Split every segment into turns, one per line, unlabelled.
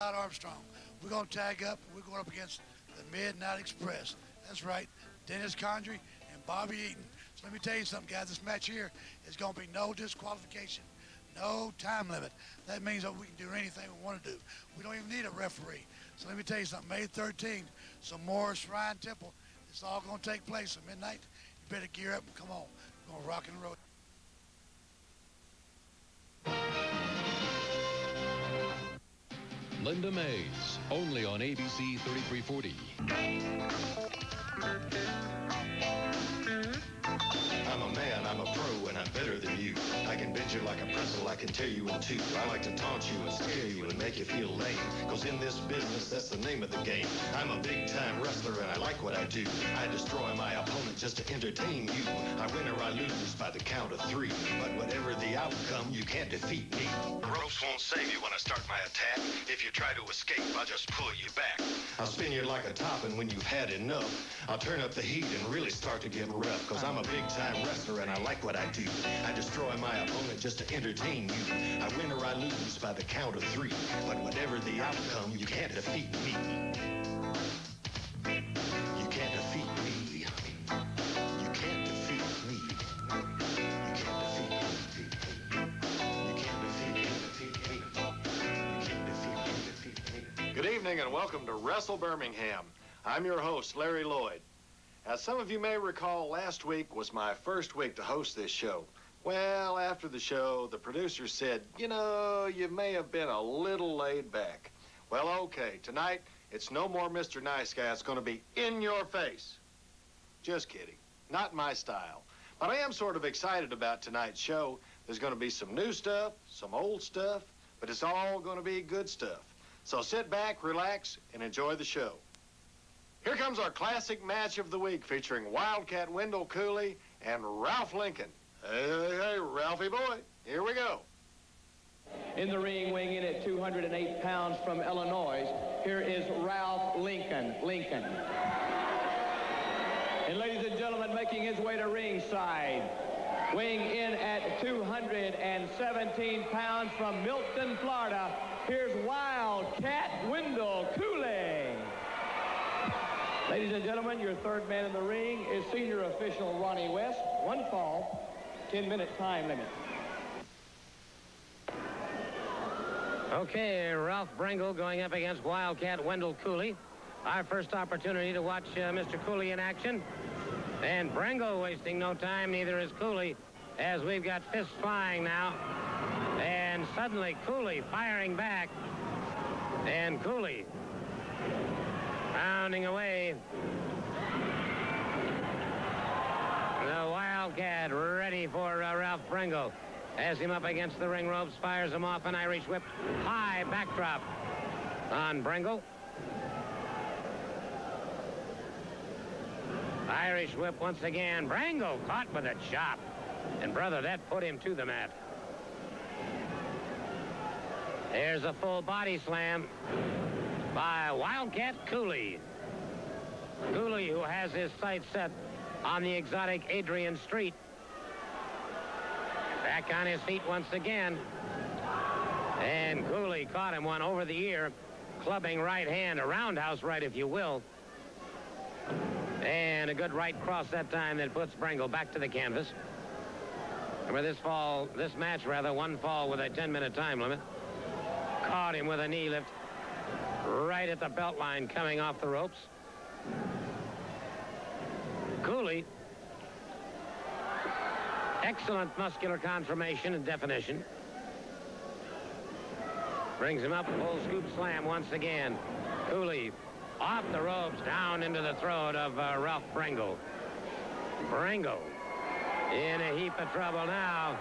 Armstrong. We're going to tag up. We're going up against the Midnight Express. That's right, Dennis Condrey and Bobby Eaton. So let me tell you something, guys. This match here is going to be no disqualification, no time limit. That means that we can do anything we want to do. We don't even need a referee. So let me tell you something. May 13th, Zamora Shrine Temple. It's all going to take place at midnight. You better gear up and come on. We're going to rock and roll.
Linda Mays, only on ABC 3340.
I'm a man, I'm a pro, and I'm better than you. Can you like a pretzel, I can tear you in two. I like to taunt you and scare you and make you feel lame. Cause in this business, that's the name of the game. I'm a big time wrestler and I like what I do. I destroy my opponent just to entertain you. I win or I lose by the count of three. But whatever the outcome, you can't defeat me. Ropes won't save you when I start my attack. If you try to escape, I'll just pull you back. I'll spin you like a top, and when you've had enough, I'll turn up the heat and really start to get rough. Cause I'm a big time wrestler and I like what I do. I destroy my opponent just to entertain you. I win or I lose by the count of three. But whatever the outcome, you can't defeat me. You can't defeat me. You can't defeat me. You can't defeat me. You can't defeat me. You can't. Defeat me.
Good evening and welcome to Wrestle Birmingham. I'm your host, Larry Lloyd. As some of you may recall, last week was my first week to host this show. Well, after the show, the producer said, you know, you may have been a little laid back. Well, okay, tonight, it's no more Mr. Nice Guy. It's going to be in your face. Just kidding. Not my style. But I am sort of excited about tonight's show. There's going to be some new stuff, some old stuff, but it's all going to be good stuff. So sit back, relax, and enjoy the show. Here comes our classic match of the week featuring Wildcat Wendell Cooley and Ralph Lincoln. Hey, hey, hey, Ralphie boy, here we go.
In the ring, weighing in at 208 pounds from Illinois, here is Ralph Lincoln. Lincoln. And ladies and gentlemen, making his way to ringside, weighing in at 217 pounds from Milton, Florida, here's Wildcat Wendell Cooley. Ladies and gentlemen, your third man in the ring is senior official Ronnie West. One fall, 10-minute time limit.
Okay, Ralph Bringle going up against Wildcat Wendell Cooley. Our first opportunity to watch uh, Mr. Cooley in action. And Bringle wasting no time, neither is Cooley, as we've got fists flying now. And suddenly Cooley firing back. And Cooley pounding away. The Wildcat ready for uh, Ralph Brengle. Has him up against the ring ropes, fires him off an Irish whip. High backdrop on Brengle. Irish whip once again. Brengle caught with a chop. And brother, that put him to the mat. There's a full body slam by Wildcat Cooley. Cooley, who has his sights set on the exotic Adrian Street. Back on his feet once again. And Cooley caught him one over the ear, clubbing right hand, a roundhouse right, if you will. And a good right cross that time that puts Brengle back to the canvas. Remember this fall, this match rather, one fall with a 10-minute time limit. Caught him with a knee lift right at the belt line coming off the ropes. Cooley, excellent muscular conformation and definition. Brings him up, full scoop slam once again. Cooley off the ropes, down into the throat of uh, Ralph Brengle. Brengle in a heap of trouble now.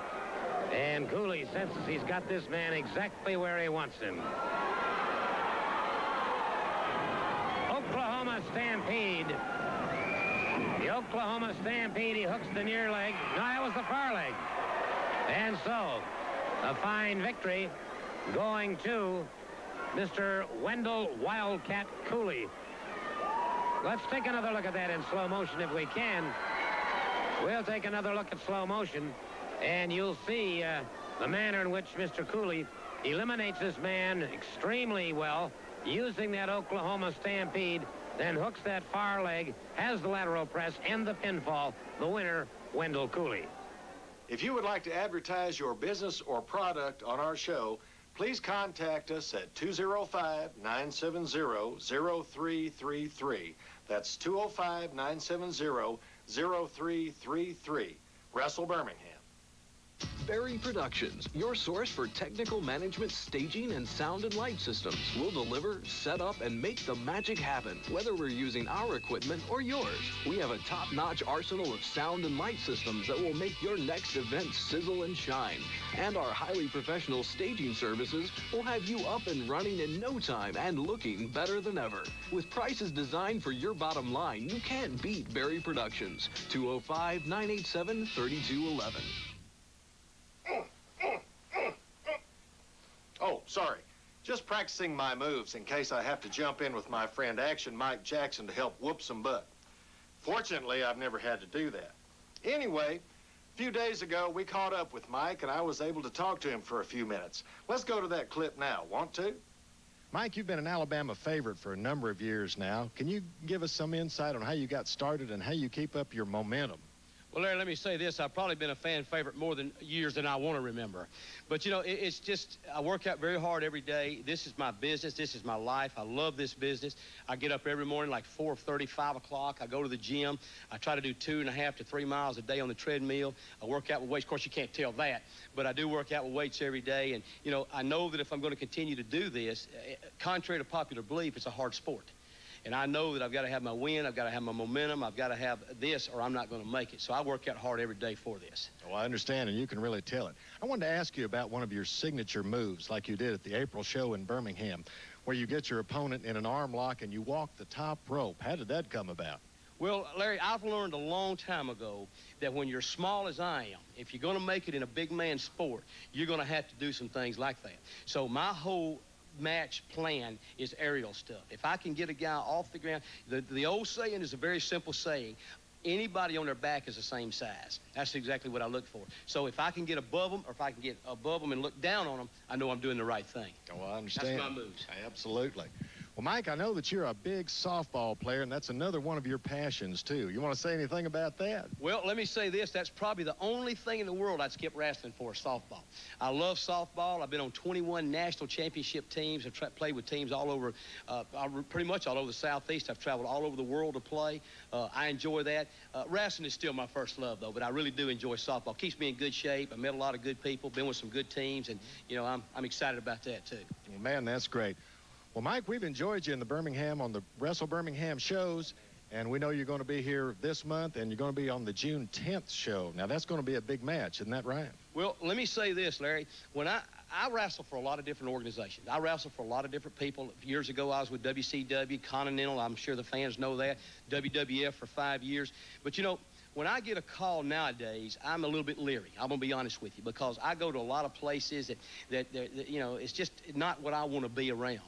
And Cooley senses he's got this man exactly where he wants him. Oklahoma Stampede. Oklahoma Stampede, he hooks the near leg. No, that was the far leg. And so, a fine victory going to Mr. Wendell Wildcat Cooley. Let's take another look at that in slow motion if we can. We'll take another look at slow motion, and you'll see uh, the manner in which Mr. Cooley eliminates this man extremely well, using that Oklahoma Stampede, then hooks that far leg, has the lateral press and the pinfall. The winner, Wendell Cooley.
If you would like to advertise your business or product on our show, please contact us at 205-970-0333. That's 205-970-0333. Wrestle Birmingham.
Berry Productions, your source for technical management, staging, and sound and light systems. We'll deliver, set up, and make the magic happen, whether we're using our equipment or yours. We have a top-notch arsenal of sound and light systems that will make your next event sizzle and shine. And our highly professional staging services will have you up and running in no time and looking better than ever. With prices designed for your bottom line, you can't beat Berry Productions. 205
Oh, sorry. Just practicing my moves in case I have to jump in with my friend Action Mike Jackson to help whoop some butt. Fortunately, I've never had to do that. Anyway, a few days ago, we caught up with Mike, and I was able to talk to him for a few minutes. Let's go to that clip now. Want to?
Mike, you've been an Alabama favorite for a number of years now. Can you give us some insight on how you got started and how you keep up your momentum?
Well, Larry, let me say this. I've probably been a fan favorite more than years than I want to remember. But, you know, it, it's just, I work out very hard every day. This is my business. This is my life. I love this business. I get up every morning like 4.30, 5 o'clock. I go to the gym. I try to do two and a half to three miles a day on the treadmill. I work out with weights. Of course, you can't tell that. But I do work out with weights every day. And, you know, I know that if I'm going to continue to do this, eh, contrary to popular belief, it's a hard sport. And I know that I've got to have my win, I've got to have my momentum, I've got to have this, or I'm not going to make it. So I work out hard every day for this.
Well, I understand, and you can really tell it. I wanted to ask you about one of your signature moves, like you did at the April show in Birmingham, where you get your opponent in an arm lock and you walk the top rope. How did that come about?
Well, Larry, I've learned a long time ago that when you're small as I am, if you're going to make it in a big man sport, you're going to have to do some things like that. So my whole match plan is aerial stuff. If I can get a guy off the ground, the, the old saying is a very simple saying. Anybody on their back is the same size. That's exactly what I look for. So if I can get above them or if I can get above them and look down on them, I know I'm doing the right thing.
Oh, I understand.
That's my moves.
Absolutely. Well, Mike, I know that you're a big softball player, and that's another one of your passions, too. You want to say anything about that?
Well, let me say this. That's probably the only thing in the world I'd skip wrestling for, softball. I love softball. I've been on 21 national championship teams. I've played with teams all over, uh, pretty much all over the Southeast. I've traveled all over the world to play. Uh, I enjoy that. Uh, wrestling is still my first love, though, but I really do enjoy softball. Keeps me in good shape. I met a lot of good people, been with some good teams, and, you know, I'm, I'm excited about that, too.
Well, man, that's great. Well, Mike, we've enjoyed you in the Birmingham on the Wrestle Birmingham shows, and we know you're going to be here this month, and you're going to be on the June 10th show. Now, that's going to be a big match, isn't that right?
Well, let me say this, Larry. When I I wrestle for a lot of different organizations. I wrestle for a lot of different people. Years ago, I was with WCW, Continental. I'm sure the fans know that. WWF for five years. But you know, when I get a call nowadays, I'm a little bit leery. I'm gonna be honest with you because I go to a lot of places that that, that, that you know it's just not what I want to be around.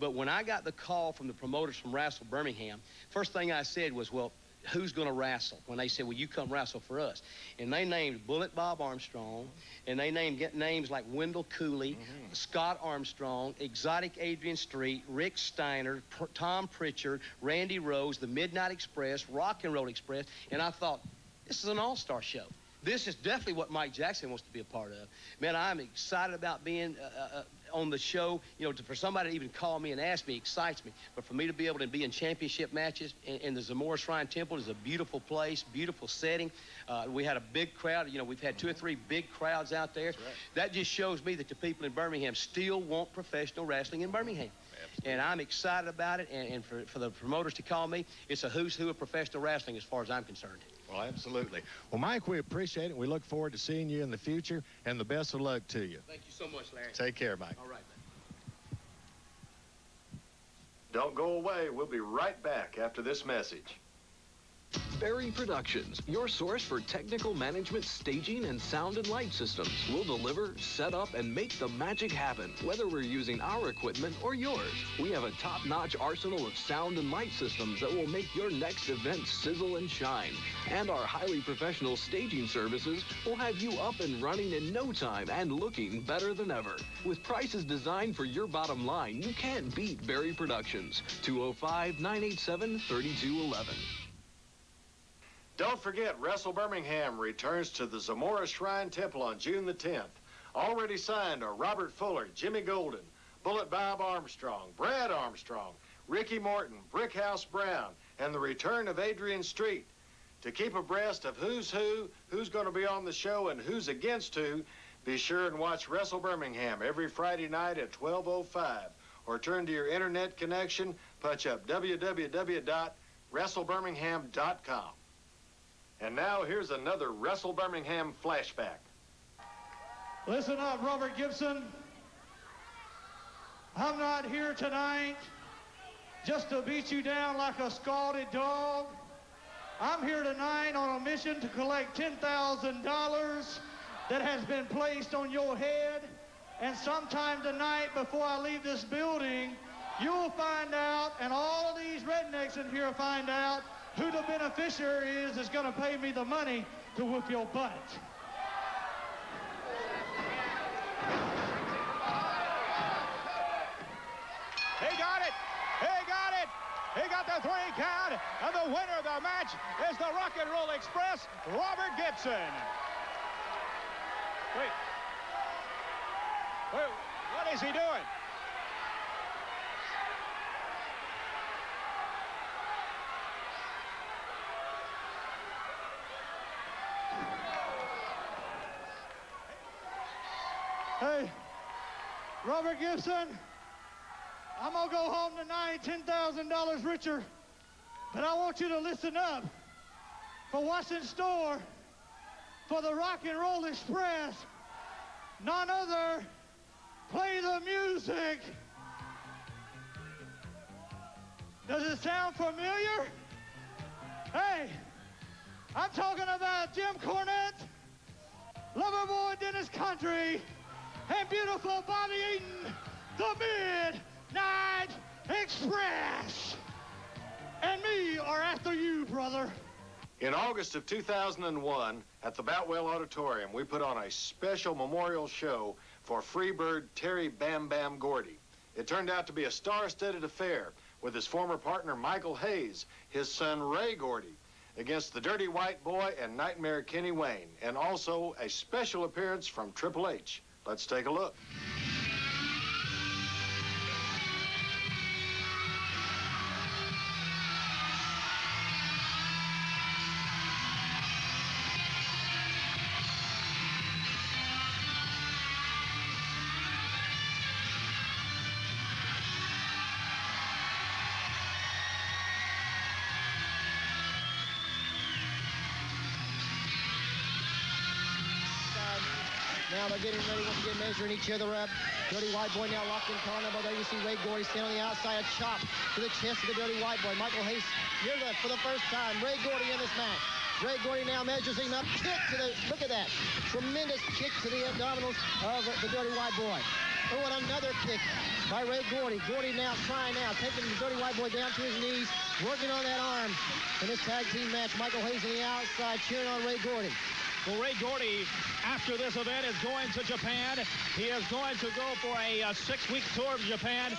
But when I got the call from the promoters from Wrestle Birmingham, first thing I said was, well, who's going to wrestle? When they said, well, you come wrestle for us. And they named Bullet Bob Armstrong, and they named get names like Wendell Cooley, mm-hmm. Scott Armstrong, Exotic Adrian Street, Rick Steiner, Pr- Tom Pritchard, Randy Rose, the Midnight Express, Rock and Roll Express, and I thought, this is an all-star show. This is definitely what Mike Jackson wants to be a part of. Man, I'm excited about being uh, uh, on the show, you know, to, for somebody to even call me and ask me excites me. But for me to be able to be in championship matches in, in the Zamora Shrine Temple is a beautiful place, beautiful setting. Uh, we had a big crowd. You know, we've had two or three big crowds out there. Right. That just shows me that the people in Birmingham still want professional wrestling in Birmingham. Absolutely. And I'm excited about it. And, and for, for the promoters to call me, it's a who's who of professional wrestling as far as I'm concerned.
Well, absolutely. Well, Mike, we appreciate it. We look forward to seeing you in the future, and the best of luck to you.
Thank you so much, Larry.
Take care, Mike.
All right. Man.
Don't go away. We'll be right back after this message.
Berry Productions, your source for technical management, staging, and sound and light systems. We'll deliver, set up, and make the magic happen, whether we're using our equipment or yours. We have a top-notch arsenal of sound and light systems that will make your next event sizzle and shine. And our highly professional staging services will have you up and running in no time and looking better than ever. With prices designed for your bottom line, you can't beat Berry Productions. 205 987 3211.
Don't forget, Wrestle Birmingham returns to the Zamora Shrine Temple on June the 10th. Already signed are Robert Fuller, Jimmy Golden, Bullet Bob Armstrong, Brad Armstrong, Ricky Morton, Brickhouse Brown, and the return of Adrian Street. To keep abreast of who's who, who's going to be on the show, and who's against who, be sure and watch Wrestle Birmingham every Friday night at 12.05 or turn to your internet connection, punch up www.wrestlebirmingham.com. And now here's another Wrestle Birmingham flashback.
Listen up, Robert Gibson. I'm not here tonight just to beat you down like a scalded dog. I'm here tonight on a mission to collect $10,000 that has been placed on your head. And sometime tonight, before I leave this building, you'll find out, and all these rednecks in here find out, who the beneficiary is that's going to pay me the money to whoop your butt.
He got it. He got it. He got the three count. And the winner of the match is the Rock and Roll Express, Robert Gibson. Wait. Wait, what is he doing?
Hey, Robert Gibson, I'm to go home tonight $10,000 richer, but I want you to listen up for what's in store for the Rock and Roll Express. None other, play the music. Does it sound familiar? Hey, I'm talking about Jim Cornette, Loverboy Dennis Condrey, and beautiful Bobby Eaton, the Midnight Express. And me are after you, brother.
In August of 2001, at the Boutwell Auditorium, we put on a special memorial show for Freebird Terry Bam Bam Gordy. It turned out to be a star-studded affair with his former partner Michael Hayes, his son Ray Gordy, against the Dirty White Boy and Nightmare Kenny Wayne, and also a special appearance from Triple H. Let's take a look.
Measuring each other up. Dirty White Boy now locked in corner. But there you see Ray Gordy standing on the outside. A chop to the chest of the Dirty White Boy. Michael Hayes, you're left for the first time. Ray Gordy in this match. Ray Gordy now measures him up. Kick to the, look at that. Tremendous kick to the abdominals of the Dirty White Boy. Oh, and another kick by Ray Gordy. Gordy now trying now, taking the Dirty White Boy down to his knees, working on that arm. In this tag team match, Michael Hayes on the outside cheering on Ray Gordy.
Well, Ray Gordy, after this event, is going to Japan. He is going to go for a, uh six-week tour of Japan,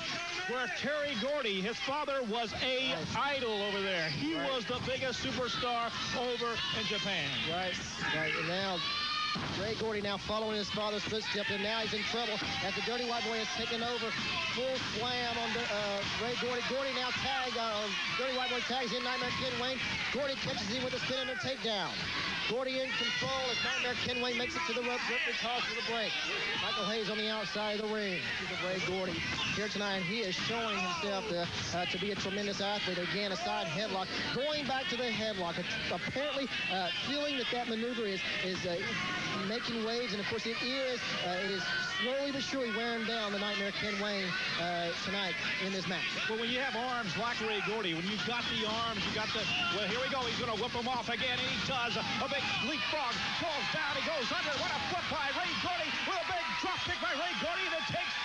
where Terry Gordy, his father, was a idol over there. He
Right.
was the biggest superstar over in Japan.
Right, right. And now Ray Gordy now following his father's footsteps, and now he's in trouble as the Dirty White Boy has taken over. Full slam on uh, Ray Gordy. Gordy now tag, uh, Dirty White Boy tags in Nightmare Ken Wayne. Gordy catches him with a spin and a takedown. Gordy in control as Nightmare Ken Wayne makes it to the ropes. Ripley calls for the break. Michael Hayes on the outside of the ring. Is Ray Gordy here tonight. and He is showing himself to, uh, to be a tremendous athlete. Again, a side headlock. Going back to the headlock. Apparently uh, feeling that that maneuver is, is uh, making waves, and of course it is uh, it is slowly but surely wearing down the Nightmare Ken Wayne uh, tonight in this match.
Well, when you have arms like Ray Gordy, when you've got the arms, you got the, well, here we go. He's going to whip him off again, and he does. A big leapfrog. Falls down. He goes under. What a flip by Ray Gordy with a big drop kick by Ray Gordy that takes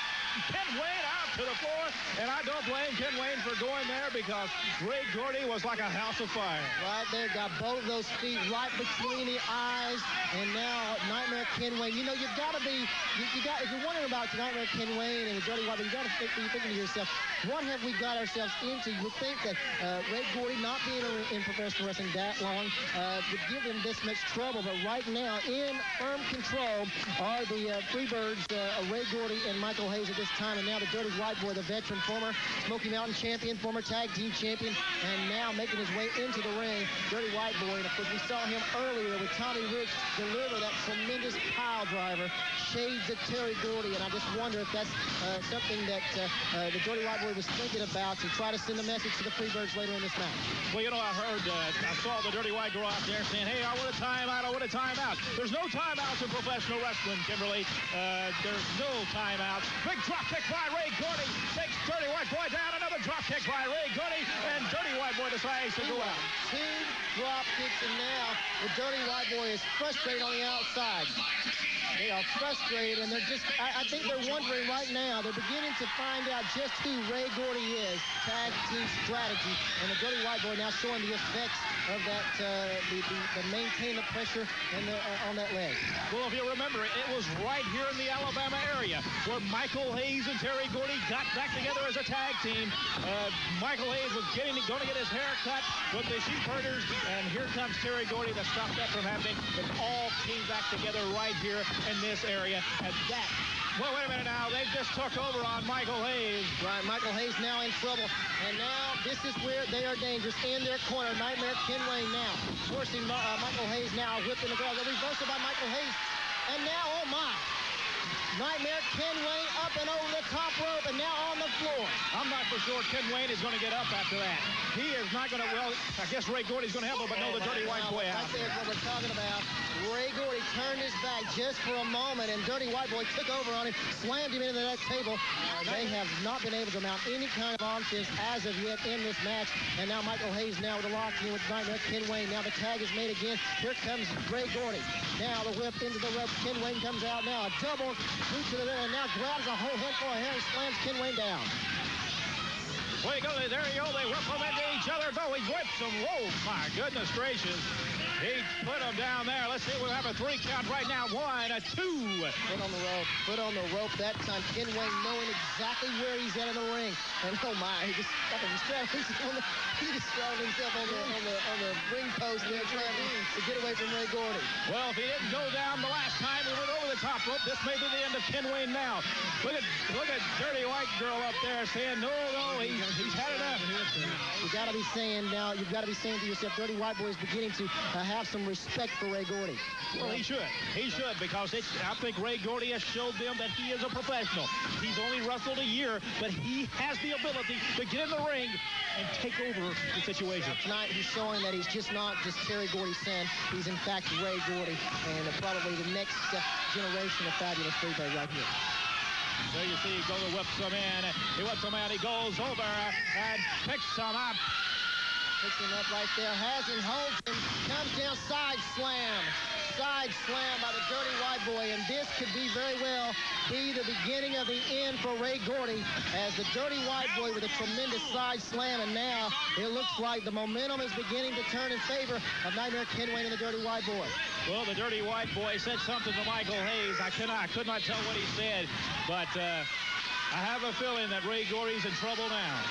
Ken Wayne out to the floor. And I don't blame Ken Wayne for going there because Ray Gordy was like a house of fire.
Right there, got both of those feet right between the eyes. And now Nightmare Ken Wayne. You know, you've got to be, you, you, got, if you're wondering about Nightmare Ken Wayne and Dirty White, you got to think, be thinking to yourself, what have we got ourselves into? You think that uh, Ray Gordy not being in professional wrestling that long uh, would give him this much trouble. But right now, in firm control are the uh, Freebirds, uh, Ray Gordy and Michael Hayes at this time. And now the Dirty White Cyborg, the veteran former Smoky Mountain champion, former tag team champion, and now making his way into the ring, Dirty White Boy. And of course, we saw him earlier with Tommy Rich deliver that tremendous pile driver, shades of Terry Gordy. And I just wonder if that's uh, something that uh, uh the Dirty White Boy was thinking about to try to send a message to the Freebirds later in this match.
Well, you know, I heard, uh, I saw the Dirty White Girl out there saying, hey, I want a timeout, I want a timeout. There's no timeouts in professional wrestling, Kimberly. Uh, there's no timeouts. Big drop kick by Ray Gordy. 26, Dirty White Boy down. Another drop kick by Ray Gordy. And Dirty White Boy decides to go out.
Two drop kicks, and now the Dirty White Boy is frustrated on the outside. They are frustrated, and they're just, I, I, think they're wondering right now, they're beginning to find out just who Ray Gordy is, tag team strategy, and the Dirty White Boy now showing the effects of that, uh, the, the, the, maintain the pressure the, uh, on that leg.
Well, if you remember, it was right here in the Alabama area where Michael Hayes and Terry Gordy got back together as a tag team. Uh, Michael Hayes was getting going to get his hair cut with the sheep herders, and here comes Terry Gordy to stop that from happening. But all came back together right here in this area. And that well, wait a minute now. They just took over on Michael Hayes.
Right, Michael Hayes now in trouble. And now this is where they are dangerous. In their corner, Nightmare Ken Wayne now forcing uh, Michael Hayes now whipping the ground. A reversal by Michael Hayes. And now, oh my, Nightmare Ken Wayne up and over the top rope and now on the floor.
I'm not for sure Ken Wayne is going to get up after that. He is not going to, well, I guess Ray Gordy's going to help him, but no, the Dirty White Boy out.
Right what we're talking about. Ray Gordy turned his back just for a moment, and Dirty White Boy took over on him, slammed him into the next table. They have not been able to mount any kind of offense as of yet in this match. And now Michael Hayes now with the lock in with Nightmare Ken Wayne. Now the tag is made again. Here comes Ray Gordy. Now the whip into the rope. Ken Wayne comes out now. A double boot to the middle and now grabs a whole handful of hair and slams Ken Wayne down.
Well, you go, there you go. They whip them into each other. He whips them. Whoa, my goodness gracious. He put them down there. Let's see. We'll have a three count right now. One, a two.
Foot on the rope. Foot on the rope that time. Ken Wayne knowing exactly where he's at in the ring. And oh my, he just got him straddling on the, he just straddled himself on the on the on the ring post there trying to get away from Ray Gordy.
Well, if he didn't go down the last time he went over the top rope, this may be the end of Ken Wayne now. Look at look at Dirty White Girl up there saying no, no, he's, he's had enough.
You got to be saying now. You've got to be saying to yourself, Dirty White Boy is beginning to uh, have some respect for Ray Gordy.
Well, he should. He should because it's, I think Ray Gordy has showed them that he is a professional. He's only wrestled a year, but he has the ability to get in the ring and take over the situation.
Tonight, he's showing that he's just not just Terry Gordy's son. He's, in fact, Ray Gordy, and uh, probably the next uh, generation of fabulous freebird right here.
So you see, Gola whips him in. He whips him in. He goes over and picks him up.
Picks him up right there. Has him, holds him. Comes down, side slam. Side slam by the Dirty White Boy. And this could be very well be the beginning of the end for Ray Gordy as the Dirty White Boy with a tremendous side slam. And now it looks like the momentum is beginning to turn in favor of Nightmare Ken Wayne and the Dirty White Boy.
Well, the Dirty White Boy said something to Michael Hayes. I could not, I could not tell what he said, but uh, I have a feeling that Ray Gordy's in trouble now.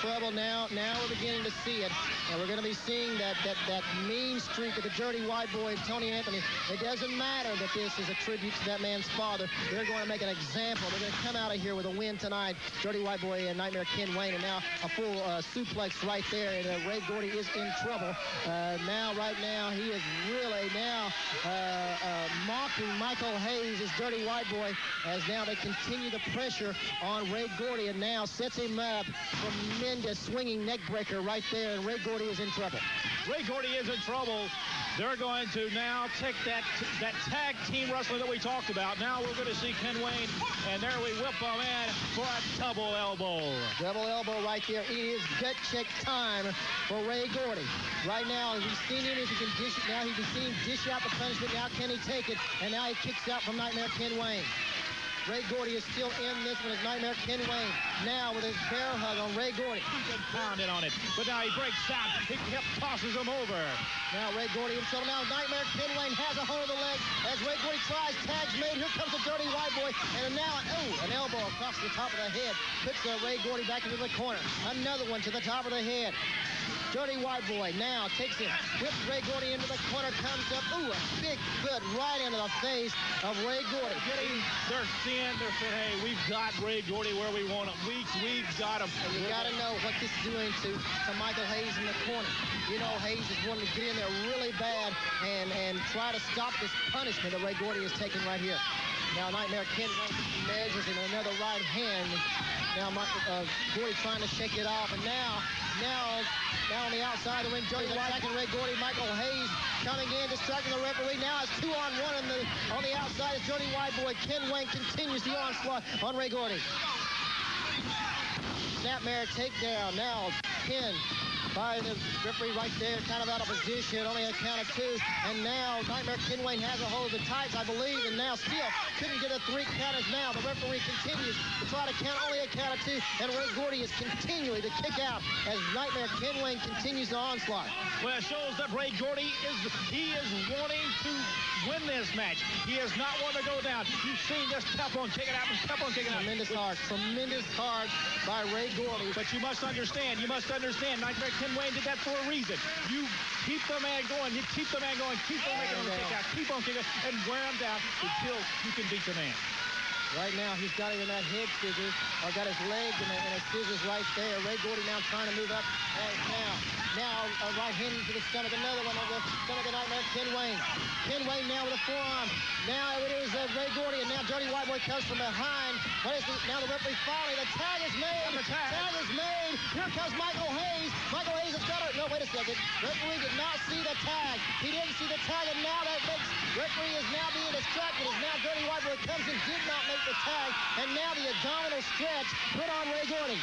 Trouble now, now we're beginning to see it. And we're going to be seeing that, that, that mean streak of the dirty white boy, Tony Anthony. It doesn't matter that this is a tribute to that man's father. They're going to make an example. They're going to come out of here with a win tonight. Dirty white boy and Nightmare Ken Wayne. And now a full uh, suplex right there. And uh, Ray Gordy is in trouble. Uh, now, right now, he is really now uh, uh, mocking Michael Hayes, his dirty white boy, as now they continue the pressure on Ray Gordy and now sets him up. Tremendous swinging neck breaker right there, and Ray Gordy is in trouble.
Ray Gordy is in trouble. They're going to now take that that tag team wrestling that we talked about. Now we're going to see Ken Wayne, and there we whip him in for a double elbow.
Double elbow right there. It is gut check time for Ray Gordy. Right now, we've seen him as he can dish it. Now he can see him dish out the punishment. Now can he take it? And now he kicks out from Nightmare Ken Wayne. Ray Gordy is still in this one as Nightmare Ken Wayne. Now with his bear hug on Ray Gordy.
He can pound it on it, but now he breaks out. He kept tosses him over.
Now Ray Gordy himself. Now Nightmare Ken Wayne has a hold of the leg as Ray Gordy tries. Tags made. Here comes the dirty white boy. And now, oh, an elbow across the top of the head. Puts uh, Ray Gordy back into the corner. Another one to the top of the head. Dirty White Boy now takes it, whips Ray Gordy into the corner, comes up, ooh, a big foot right into the face of Ray Gordy.
Getting, they're seeing, they're saying, hey, we've got Ray Gordy where we want him. We, we've got him.
You got to know what this is doing to, to Michael Hayes in the corner. You know, Hayes is wanting to get in there really bad and, and try to stop this punishment that Ray Gordy is taking right here. Now Nightmare Ken measures in another right hand. Now uh, Gordy trying to shake it off, and now now, now on the outside the ring, Jody White attacking Ray Gordy. Michael Hayes coming in, distracting the referee. Now it's two on one on the, on the outside as Jody White boy. Ken Wayne continues the onslaught on Ray Gordy. Snapmare takedown. Now Ken by the referee right there, kind of out of position, only a count of two. And now Nightmare Ken Wayne has a hold of the tights, I believe, and now still couldn't get a three count as now. The referee continues to try to count only a count of two, and Ray Gordy is continuing to kick out as Nightmare Ken Wayne continues the onslaught.
Well, it shows that Ray Gordy is, he is wanting to win this match. He is not wanting to go down. You've seen this kept on kicking out and kept on kicking
out. Tremendous hard, tremendous hard by Ray Gordy.
But you must understand, you must understand, Nightmare Ken Wayne did that for a reason. You keep the man going, you keep the man going, keep on making him kick out, keep on kicking, and wear him down until you can beat the man.
Right now, he's got him in that head scissors, or got his leg in a, in a scissors right there. Ray Gordy now trying to move up. And now, now a right hand to the stomach, another one on the stomach of Nightmare Ken Wayne. Ken Wayne now with a forearm. Now it is uh, Ray Gordy, and now Dirty White Boy comes from behind. What is the, now the referee finally, the tag is made.
The tag.
tag is made. Here comes Michael Hayes. Michael Hayes has got it. No, wait a second. Referee did not see the tag. He didn't see the tag, and now that makes referee is now being distracted. As now Dirty White Boy comes and did not make the tag, and now the abdominal stretch put on Ray Gordy.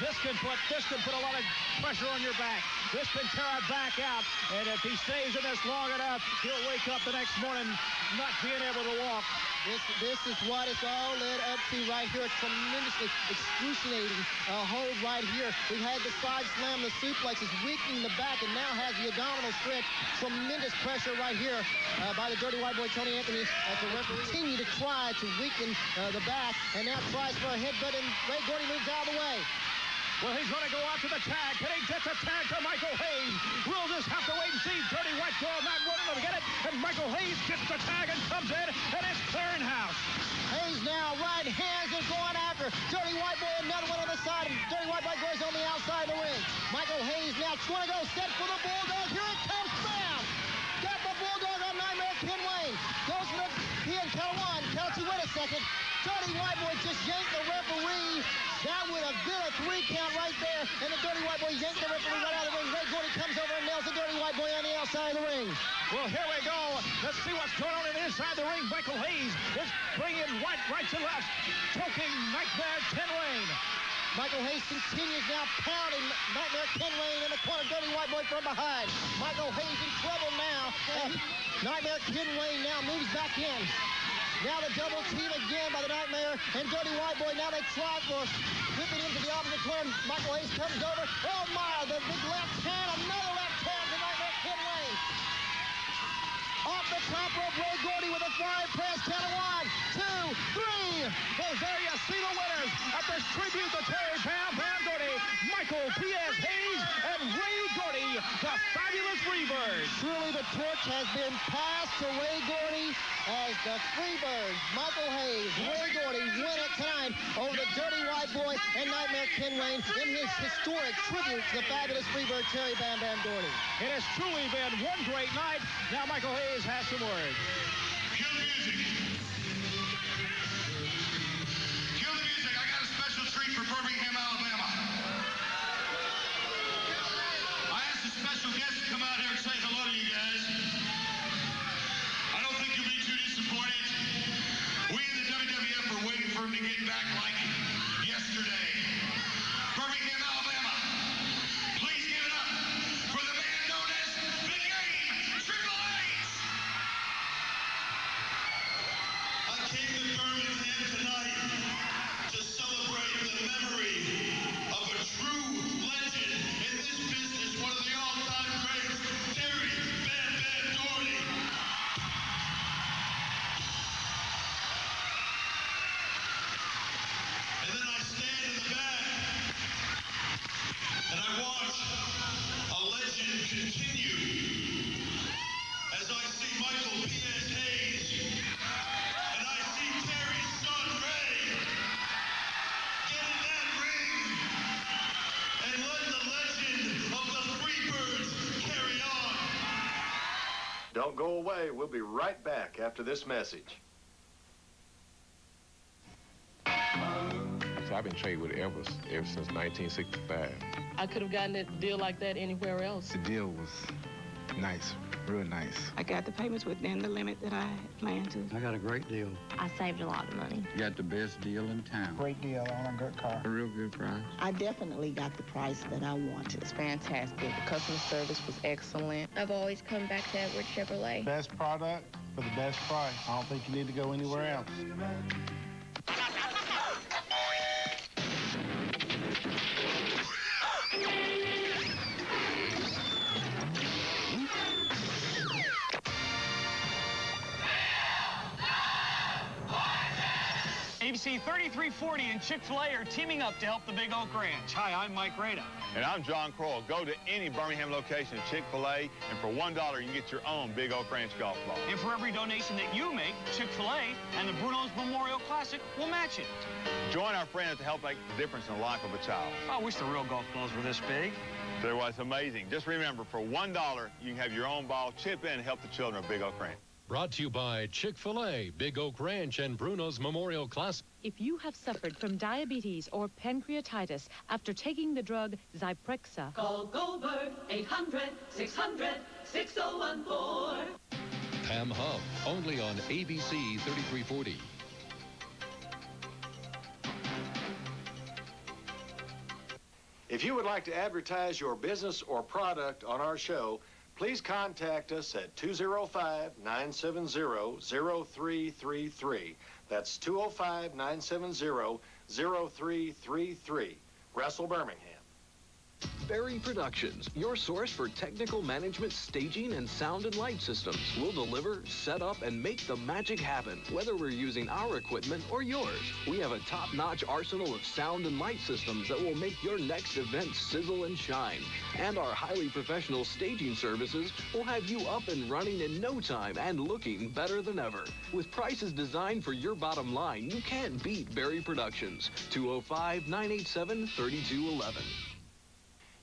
This can put this can put a lot of pressure on your back. Tear it back out, and if he stays in this long enough, he'll wake up the next morning not being able to walk.
This, this is what it's all led up to right here. Tremendously excruciating uh, hold right here. We had the side slam, the suplex is weakening the back, and now has the abdominal stretch. Tremendous pressure right here uh, by the dirty white boy Tony Anthony as the referee continue to try to weaken uh, the back, and now tries for a headbutt, and Ray Gordy moves out of the way.
Well, he's going to go out to the tag. Can he get the tag to Michael Hayes? We'll just have to wait and see. Dirty White Claw not wanting to get it. And Michael Hayes gets the tag and comes in, and it's clearinghouse.
Hayes now, right hands is going after. Dirty White Boy, another one on the side. And Dirty White Boy goes on the outside of the ring. Michael Hayes now trying to go set for the Bulldog. Here it comes, bam! Got the Bulldog on Nightmare Ken Wayne. Goes for the, he had count one, count two, wait a second. Dirty White Boy just yanked that would have been a three count right there. And the Dirty White Boy yanked the referee right out of the ring. Ray Gordy comes over and nails the Dirty White Boy on the outside of the ring.
Well, here we go. Let's see what's going on inside the ring. Michael Hayes is bringing White right to left, choking Nightmare Ken Wayne.
Michael Hayes continues now pounding Nightmare Ken Wayne in the corner. Dirty White Boy from behind. Michael Hayes in trouble now. Nightmare Ken Wayne now moves back in. Now the double team again by the Nightmare and Dirty White Boy. Now they try for whipping into the opposite corner. Michael Hayes comes over. Oh my, the big left hand, another left hand to Nightmare Ken Wayne. Off the top rope, Ray Gordy with a flying press. Count of one, two, three.
Well, there you see the winners of this tribute to Terry Bam Bam Gordy, Michael P.S. Hayes, and Ray Gordy, the fabulous Freebirds.
Truly, the torch has been passed to Ray Gordy as the Freebirds, Michael Hayes, Ray Gordy win it tonight over the Dirty White Boy and Nightmare Ken Wayne in his historic tribute to the fabulous Freebird Terry Bam Bam Gordy.
It has truly been one great night. Now Michael Hayes has some words.
Go away. We'll be right back after this message.
So I've been trading with Elvis ever since 1965.
I could have gotten a deal like that anywhere else.
The deal was nice, real nice.
I got the payments within the limit that I planned to.
I got a great deal.
I saved a lot of money.
Got the best deal in town.
Great deal on a good car.
A real good price.
I definitely got the price that I wanted.
It's fantastic. The customer service was excellent.
I've always come back to Edward Chevrolet.
Best product for the best price. I don't think you need to go anywhere else.
ABC 3340 and Chick-fil-A are teaming up to help the Big Oak Ranch. Hi, I'm Mike Rada.
And I'm John Kroll. Go to any Birmingham location of Chick-fil-A, and for $1, you can get your own Big Oak Ranch golf ball.
And for every donation that you make, Chick-fil-A and the Bruno's Memorial Classic will match it.
Join our friends to help make the difference in the life of a child.
I wish the real golf balls were this big.
There was amazing. Just remember, for $1, you can have your own ball. Chip in and help the children of Big Oak Ranch.
Brought to you by Chick-fil-A, Big Oak Ranch, and Bruno's Memorial Classic.
If you have suffered from diabetes or pancreatitis after taking the drug Zyprexa,
Call Goldberg 800 600 6014.
Pam Hub, only on ABC 3340.
If you would like to advertise your business or product on our show, please contact us at 205-970-0333. That's 205-970-0333. Wrestle Birmingham.
Berry Productions, your source for technical management, staging, and sound and light systems. We'll deliver, set up, and make the magic happen, whether we're using our equipment or yours. We have a top-notch arsenal of sound and light systems that will make your next event sizzle and shine. And our highly professional staging services will have you up and running in no time and looking better than ever. With prices designed for your bottom line, you can't beat Berry Productions. 205-987-3211.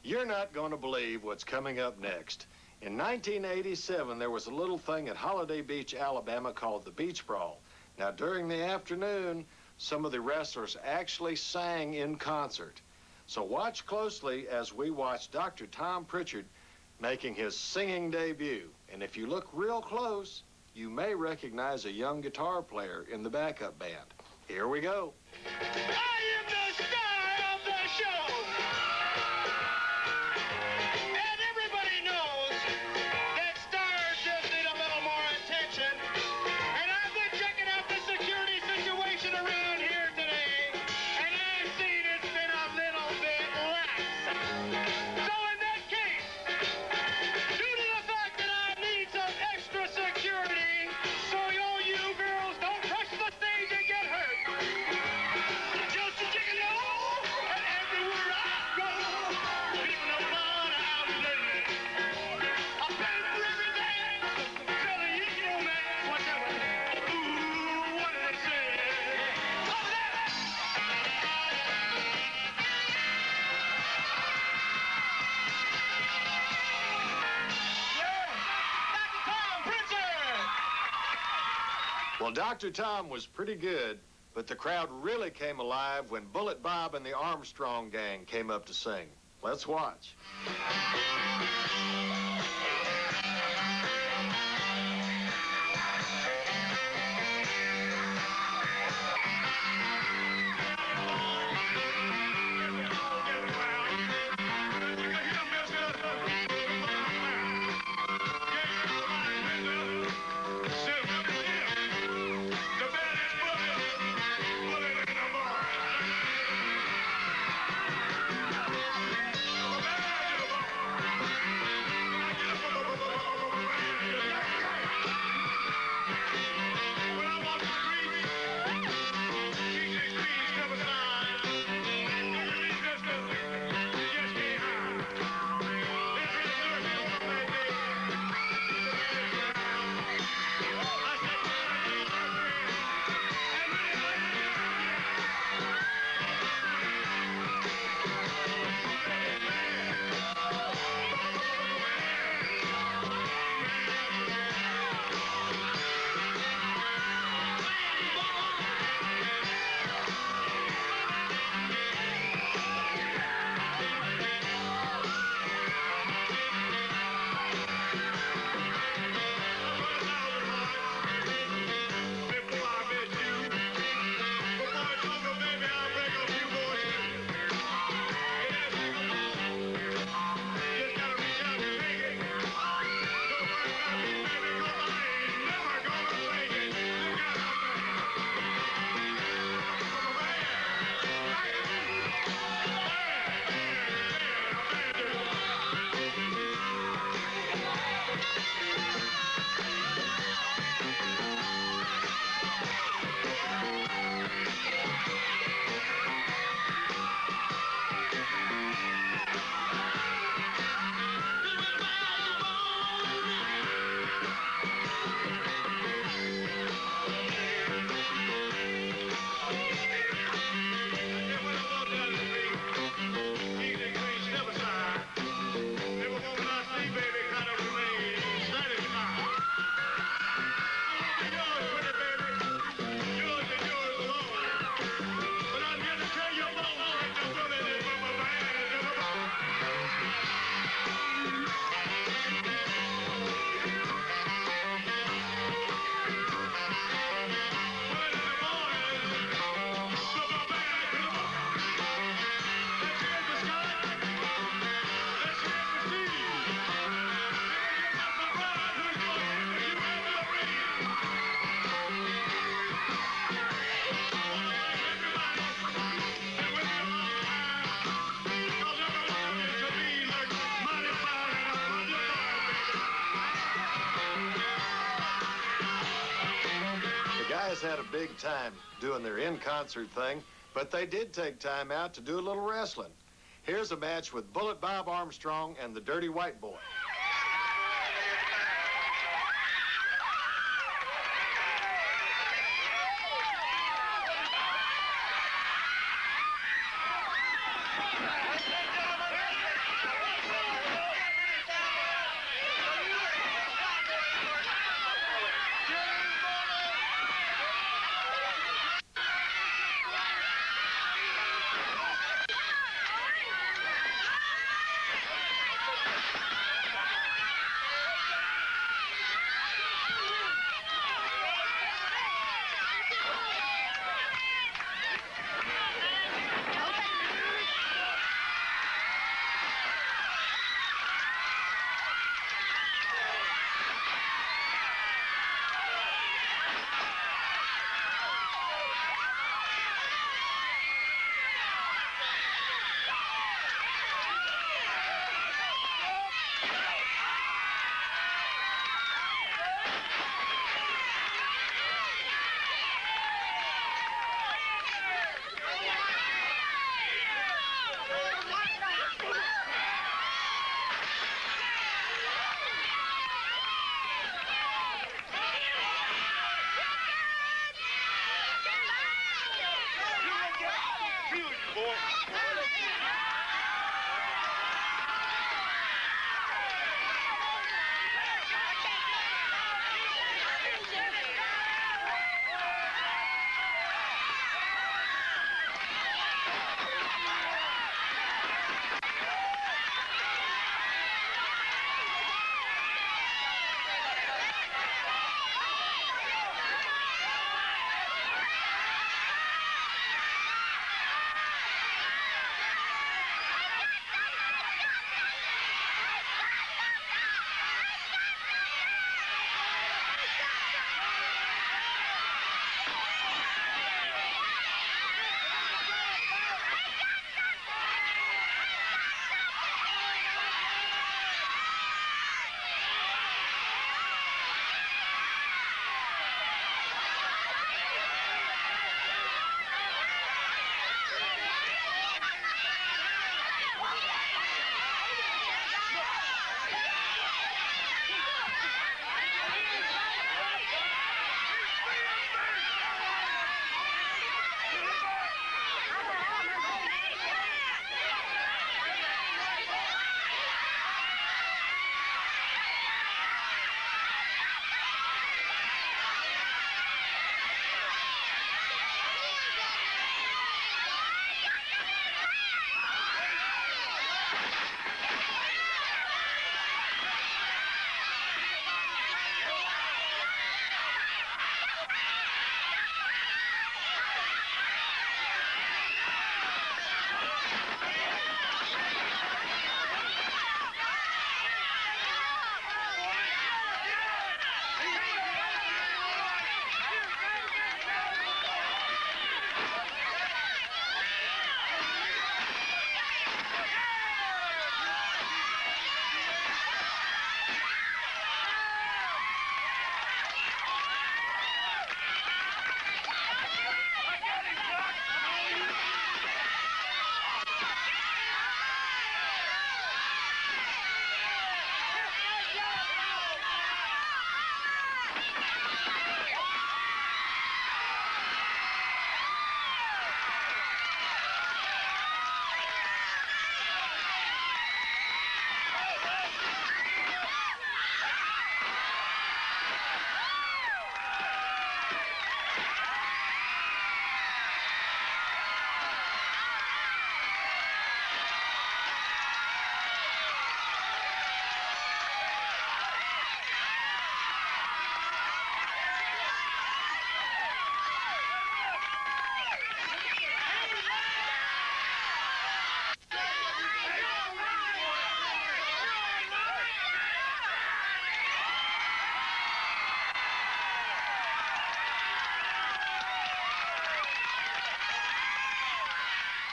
You're not going to believe what's coming up next. In 1987, there was a little thing at Holiday Beach, Alabama called the Beach Brawl. Now, during the afternoon, some of the wrestlers actually sang in concert. So watch closely as we watch Dr. Tom Pritchard making his singing debut. And if you look real close, you may recognize a young guitar player in the backup band. Here we go.
And
Well, Dr. Tom was pretty good, but the crowd really came alive when Bullet Bob and the Armstrong gang came up to sing. Let's watch. Guys had a big time doing their in-concert thing, but they did take time out to do a little wrestling. Here's a match with Bullet Bob Armstrong and the Dirty White Boy.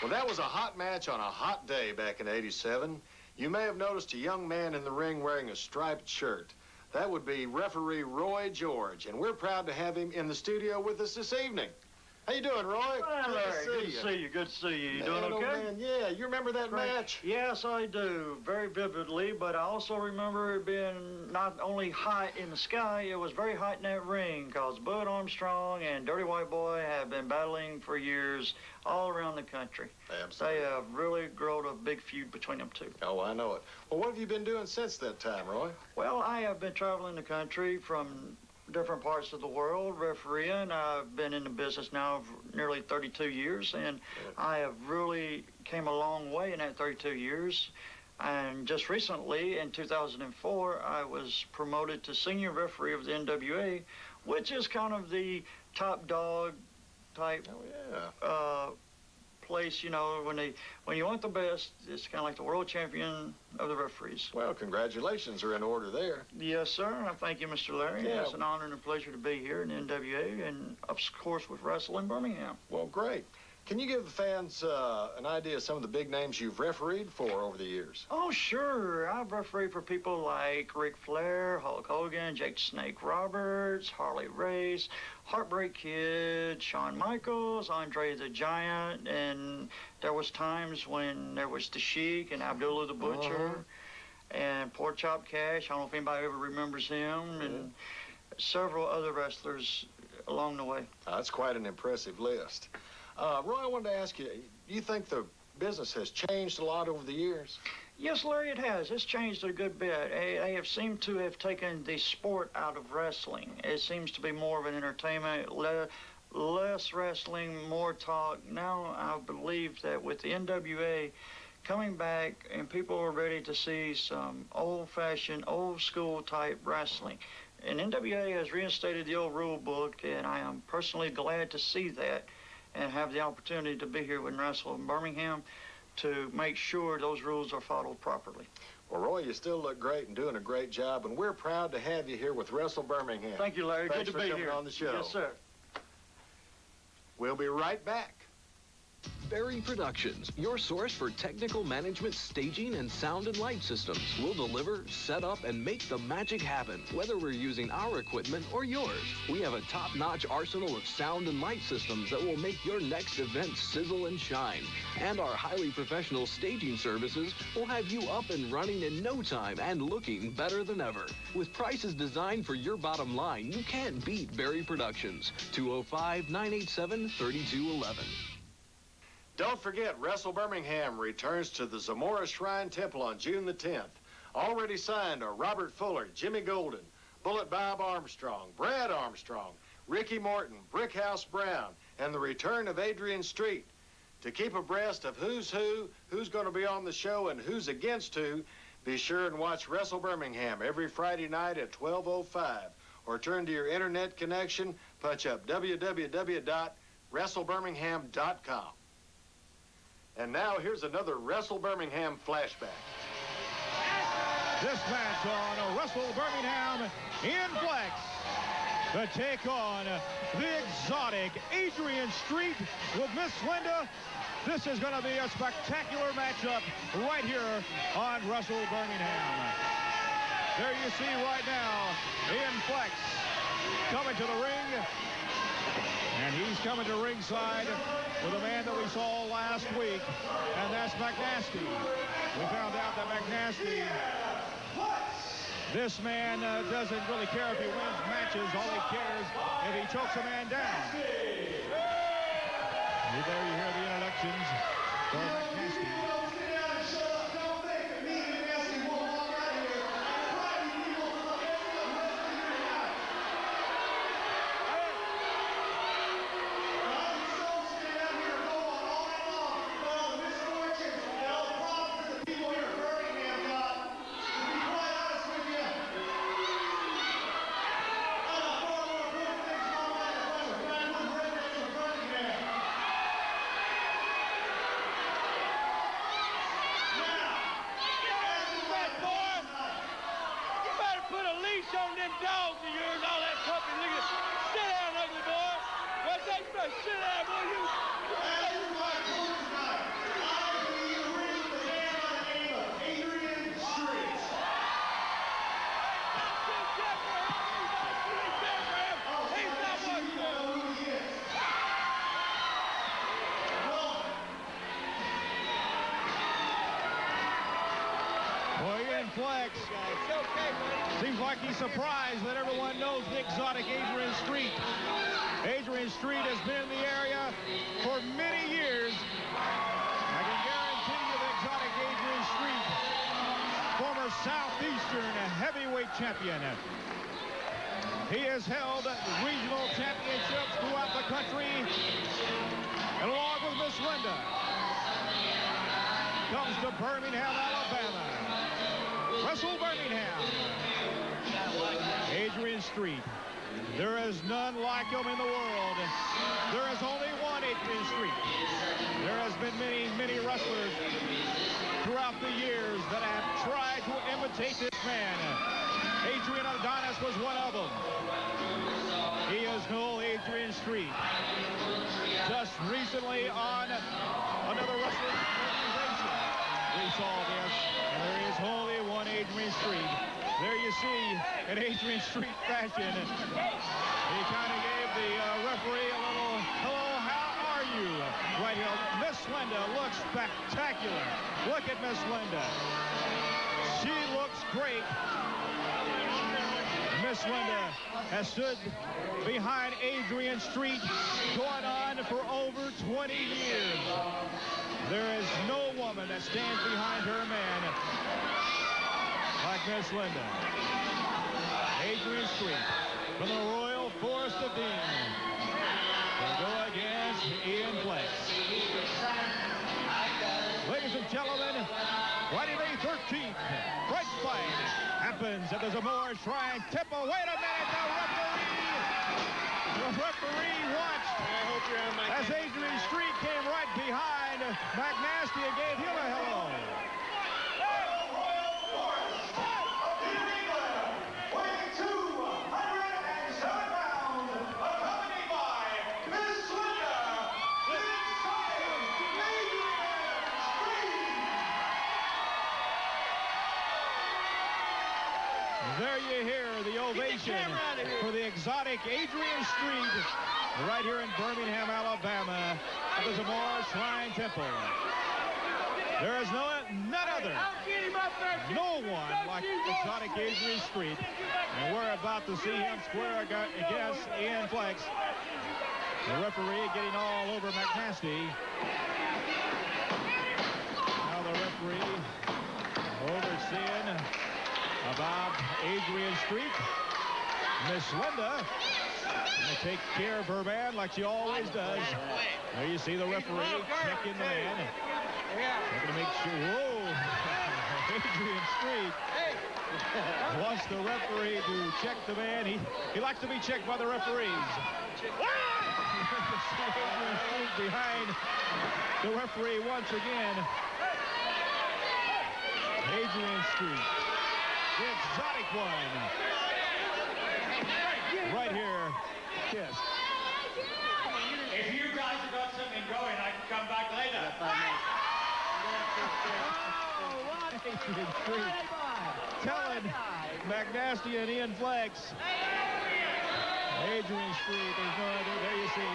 Well, that was a hot match on a hot day back in 87. You may have noticed a young man in the ring wearing a striped shirt. That would be referee Roy George, and we're proud to have him in the studio with us this evening. How you doing, Roy?
Well, Larry, good to see you. Good to see you. You doing
Man, oh,
okay?
man, yeah, you remember that
Great.
match?
Yes, I do, very vividly. But I also remember it being not only hot in the sky, it was very hot in that ring because Bud Armstrong and Dirty White Boy have been battling for years all around the country.
Absolutely.
They have really grown a big feud between them two.
Oh, I know it. Well, what have you been doing since that time, Roy?
Well, I have been traveling the country from different parts of the world refereeing. I've been in the business now for nearly 32 years, and I have really came a long way in that 32 years. And just recently, in 2004, I was promoted to senior referee of the NWA, which is kind of the top dog type oh,
yeah.
uh, place. You know, when they when you want the best, it's kind of like the world champion of the referees.
Well, congratulations are in order there.
Yes, sir. I thank you, Mr. Larry.
Yeah.
It's an honor and a pleasure to be here in NWA and, of course, with Wrestle in Birmingham.
Well, great. Can you give the fans uh, an idea of some of the big names you've refereed for over the years?
Oh, sure. I've refereed for people like Ric Flair, Hulk Hogan, Jake Snake Roberts, Harley Race, Heartbreak Kid, Shawn Michaels, Andre the Giant, and there was times when there was the Sheik and Abdullah the Butcher
Uh-huh.
and Pork Chop Cash. I don't know if anybody ever remembers him, and several other wrestlers along the way.
Uh, that's quite an impressive list. Uh, Roy, I wanted to ask you, do you think the business has changed a lot over the years?
Yes, Larry, it has. It's changed a good bit. They, have seemed to have taken the sport out of wrestling. It seems to be more of an entertainment, le- less wrestling, more talk. Now, I believe that with the NWA coming back and people are ready to see some old-fashioned, old-school type wrestling. And NWA has reinstated the old rule book, and I am personally glad to see that and have the opportunity to be here with Wrestle in Birmingham to make sure those rules are followed properly.
Well, Roy, you still look great and doing a great job, and we're proud to have you here with Wrestle Birmingham.
Thank you, Larry.
Thanks
Good to
for
be
coming
here.
on the show.
Yes, sir.
We'll be right back.
Berry Productions, your source for technical management, staging, and sound and light systems. We'll deliver, set up, and make the magic happen, whether we're using our equipment or yours. We have a top-notch arsenal of sound and light systems that will make your next event sizzle and shine. And our highly professional staging services will have you up and running in no time and looking better than ever. With prices designed for your bottom line, you can't beat Berry Productions. 205-987-3211.
Don't forget, Wrestle Birmingham returns to the Zamora Shrine Temple on June the 10th. Already signed are Robert Fuller, Jimmy Golden, Bullet Bob Armstrong, Brad Armstrong, Ricky Morton, Brickhouse Brown, and the return of Adrian Street. To keep abreast of who's who, who's going to be on the show, and who's against who, be sure and watch Wrestle Birmingham every Friday night at 12.05. Or turn to your internet connection, punch up www.wrestlebirmingham.com. And now here's another Wrestle Birmingham flashback.
This match on Wrestle Birmingham Ian Flex to take on the exotic Adrian Street with Miss Linda. This is going to be a spectacular matchup right here on Wrestle Birmingham. There you see right now Ian Flex coming to the ring. And he's coming to ringside with a man that we saw last week, and that's McNasty. We found out that McNasty, this man uh, doesn't really care if he wins matches. All he cares if he chokes a man down. And there you hear the introductions for McNasty. Seems like he's surprised that everyone knows the exotic Adrian Street. Adrian Street has been in the area for many years. I can guarantee you the exotic Adrian Street, former Southeastern heavyweight champion. He has held regional championships throughout the country. And along with Miss Linda, comes to Birmingham, Alabama. Birmingham. Adrian Street. There is none like him in the world. There is only one Adrian Street. There has been many, many wrestlers throughout the years that have tried to imitate this man. Adrian Adonis was one of them. He is no Adrian Street. Just recently on another wrestling organization, we saw this, and there is only one Adrian Street. There you see, in Adrian Street fashion, he kind of gave the uh, referee a little, hello, how are you? Right here, Miss Linda looks spectacular. Look at Miss Linda. She looks great. Miss Linda has stood behind Adrian Street going on for over 20 years. There is no woman that stands behind her man like Miss Linda. Adrian Street from the Royal Forest of Dean will go against Ian Flex. Ladies and gentlemen, Friday, May 13th, Frank fight happens at the Zamora Shrine Temple. Wait a minute, the referee, the referee watched as Adrian Street came right behind McNasty and for the exotic Adrian Street right here in Birmingham, Alabama at the Zamora Shrine Temple. There is no none other, no one like exotic Adrian Street. And we're about to see him square against Ian Flex. The referee getting all over McNasty. Now the referee overseeing about Adrian Street. Miss Linda gonna take care of her man like she always does. There you see the referee checking the man. Checking to make sure. Whoa! Adrian Street wants the referee to check the man. He, he likes to be checked by the referees. Adrian Street behind the referee once again. Adrian Street the exotic one. Right here. Yes.
If you guys have got something going, I can come back later.
Adrian Street. Telling McNasty and Ian Flex. Adrian Street, there's no other. There you see.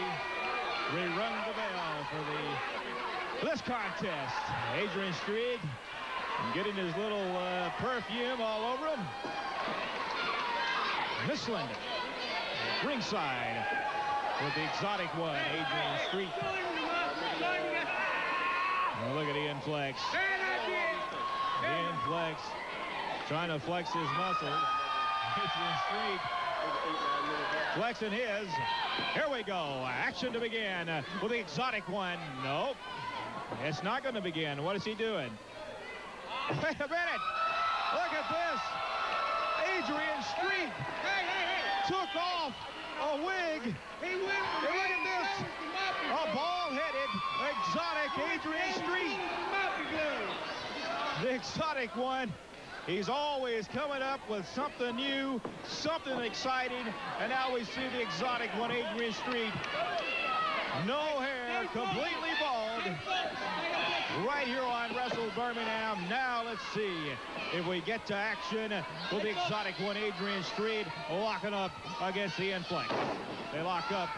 We rung the bell for the this contest. Adrian Street getting his little uh, perfume all over him. Miss Linda, ringside with the exotic one, Adrian Street. And look at Ian Flex. Ian Flex trying to flex his muscles. Adrian Street flexing his. Here we go. Action to begin with the exotic one. Nope. It's not going to begin. What is he doing? Wait a minute. Look at this. Adrian Street hey, hey, hey. took off a wig. Hey, look at this. A bald-headed, exotic Adrian Street. The exotic one. He's always coming up with something new, something exciting, and now we see the exotic one, Adrian Street. No hair, completely bald. Right here on Wrestle Birmingham. Now let's see if we get to action with the exotic one, Adrian Street, locking up against the Ian Flex. They lock up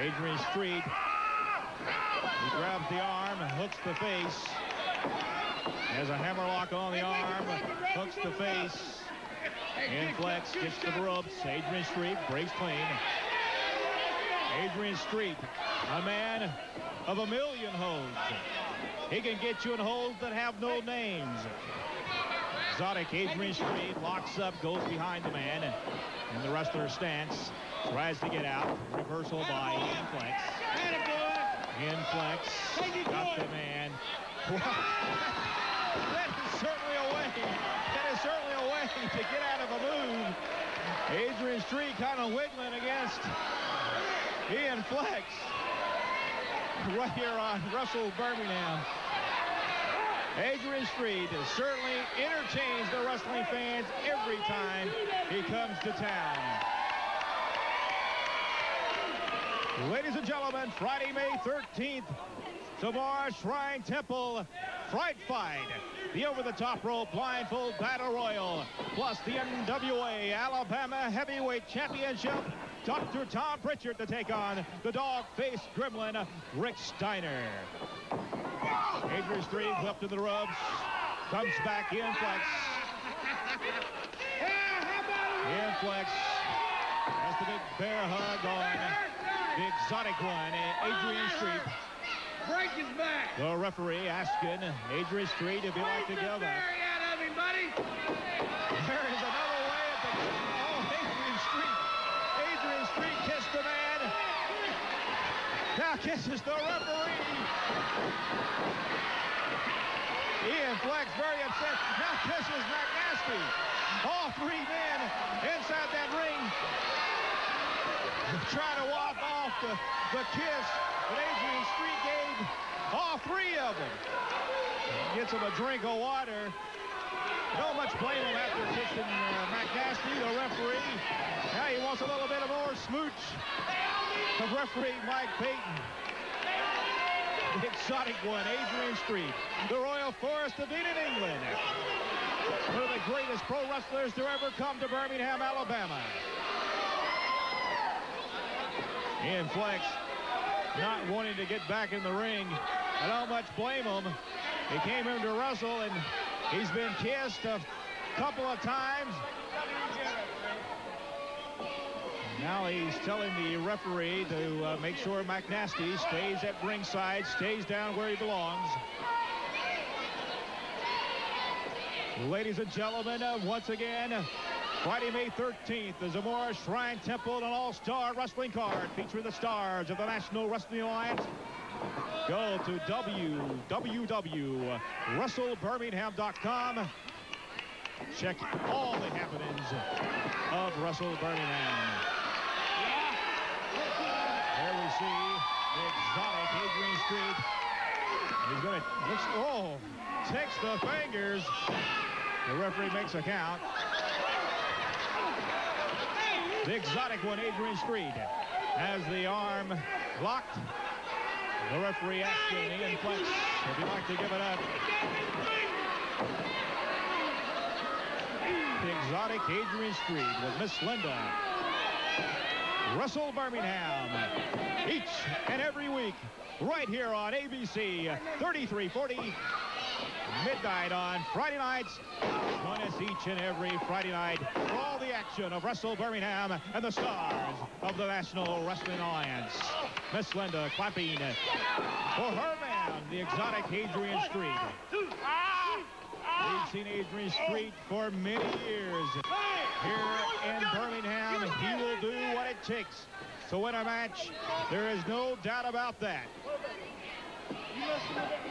Adrian Street. He grabs the arm, hooks the face. Has a hammerlock on the arm. hooks the face. Ian Flex gets the ropes. Adrian Street breaks clean. Adrian Street, a man of a million holds. He can get you in holds that have no names. Exotic Adrian Street locks up, goes behind the man in the wrestler stance. Tries to get out. Reversal by Ian Flex. Inflex got the man. that is certainly a way. That is certainly a way to get out of a move. Adrian Street kind of wiggling against Ian Flex. Here on Wrestle Birmingham. Adrian Street certainly entertains the wrestling fans every time he comes to town. Ladies and gentlemen, Friday, May 13th, Zamora Shrine Temple Fright Fight. The over-the-top rope blindfold battle royal, plus the NWA Alabama Heavyweight Championship. Dr. Tom Pritchard to take on the dog-faced gremlin, Rick Steiner. Adrian Street up to the ropes, comes back Ian Flex. Ian Flex. That's the big bear hug on the exotic one, Adrian Street.
Break his back.
The referee asking Adrian Street if he'd like to give up.
out of him, buddy.
There is another way at the oh, Adrian Street. Adrian Street kissed the man. Now kisses the referee. Ian Flex very upset. Now kisses McNasty. All three men inside that ring trying to walk off the, the kiss that Adrian Street gave all three of them. Gets him a drink of water. Don't much blame him after kissing uh, McNasty, the referee. Now he wants a little bit of more smooch of referee Mike Payton. The exotic one, Adrian Street. The Royal Forest of Dean, England. One of the greatest pro wrestlers to ever come to Birmingham, Alabama. Ian Flex not wanting to get back in the ring. I don't much blame him. He came in to wrestle and he's been kissed a couple of times. Now he's telling the referee to uh, make sure McNasty stays at ringside, stays down where he belongs. Ladies and gentlemen, uh, once again, Friday, May 13th, the Zamora Shrine Temple, an all-star wrestling card featuring the stars of the National Wrestling Alliance. Go to www.wrestlebirmingham.com. Check all the happenings of Wrestle Birmingham. There we see the exotic Adrian Street. He's gonna, looks, oh, takes the fingers. The referee makes a count. The exotic one, Adrian Street, has the arm locked. The referee asking Ian Flex if he'd like to give it up. The exotic Adrian Street with Miss Linda. Wrestle Birmingham. Each and every week, right here on ABC 3340 midnight on Friday nights. Join us each and every Friday night for all the action of Wrestle Birmingham and the stars of the National Wrestling Alliance. Miss Linda clapping for her man, the exotic Adrian Street. We've seen Adrian Street for many years here in Birmingham. He will do what it takes to win a match. There is no doubt about that.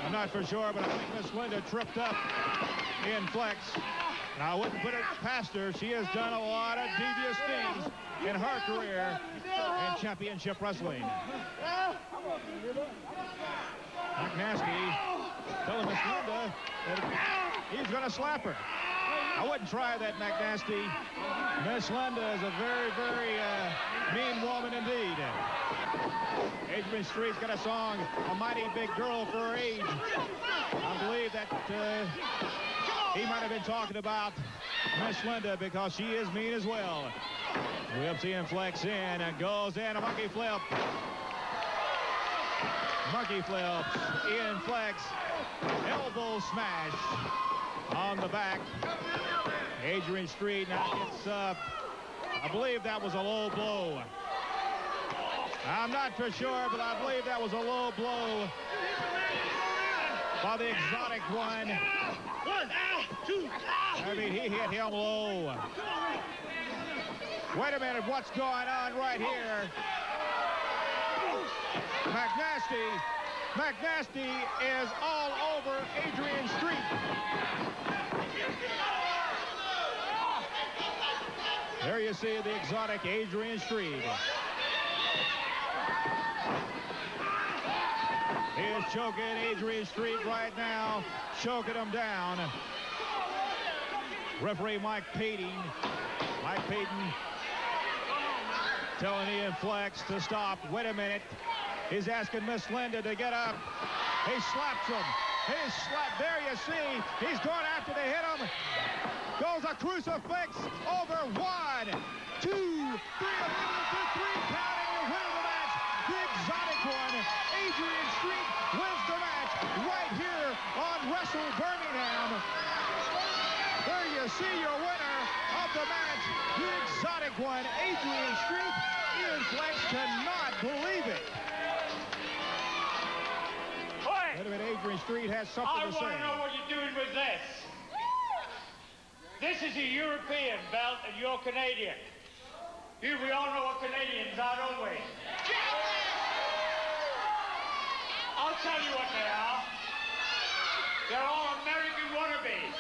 I'm not for sure, but I think Miss Linda tripped up Ian Flex. And I wouldn't put it past her. She has done a lot of devious things in her career in championship wrestling. McNasty telling Miss Linda that he's going to slap her. I wouldn't try that, McNasty. Miss Linda is a very, very uh, mean woman indeed. Adrian Street's got a song, A Mighty Big Girl for Her Age. I believe that uh, he might have been talking about Miss Linda because she is mean as well. We'll see him flex in and goes in a monkey flip. Monkey flips, Ian Flex, elbow smash on the back. Adrian Street now gets, uh, I believe that was a low blow. I'm not for sure, but I believe that was a low blow by the exotic one.
One, two,
I mean, he hit him low. Wait a minute, what's going on right here? McNasty, McNasty is all over Adrian Street. There you see the exotic Adrian Street. Is choking Adrian Street right now, choking him down. Referee Mike Payton. Mike Payton telling Ian Flex to stop. Wait a minute. He's asking Miss Linda to get up. He slaps him. He slapped. There you see. He's going after to hit him. Goes a crucifix over one, two, three, counting exotic Adrian Street, wins the match right here on Wrestle Birmingham. There you see your winner of the match, the exotic one, Adrian Street. Ian Flex cannot believe it. Wait a minute, Adrian Street has something
I
to say.
I want to know what you're doing with this. This is a European belt, and you're Canadian. You, we all know what Canadians are, don't we? I'll tell you what they are. They're all American wannabes.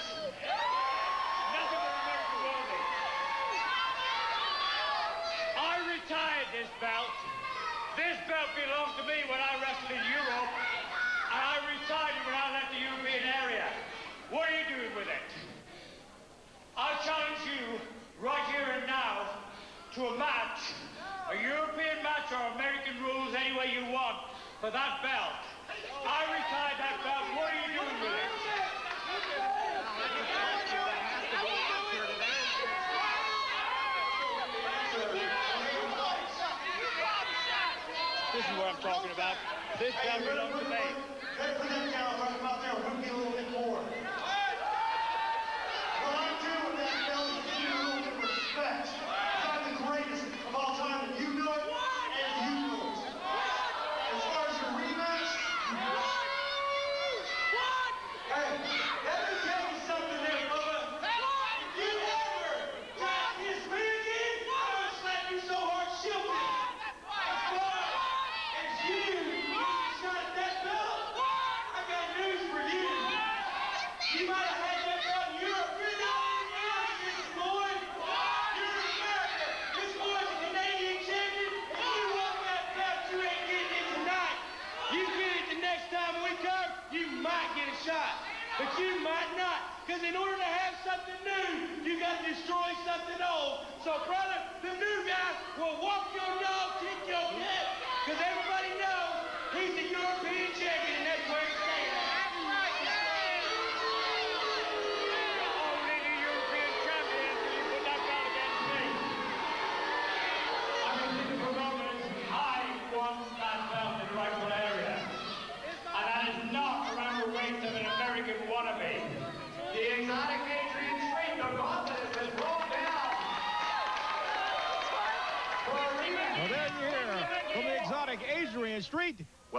Nothing but American wannabes. I retired this belt. This belt belonged to me when I wrestled in Europe, and I retired when I left the European area. What are you doing with it? I challenge you right here and now to a match, a European match or American rules, any way you want, for that belt. I retired that belt. What are you doing with it? This is what I'm talking about. This belt belongs to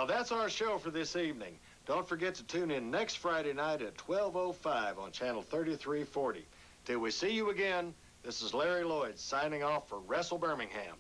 Well, that's our show for this evening. Don't forget to tune in next Friday night at 12.05 on Channel 3340. Till we see you again, this is Larry Lloyd signing off for Wrestle Birmingham.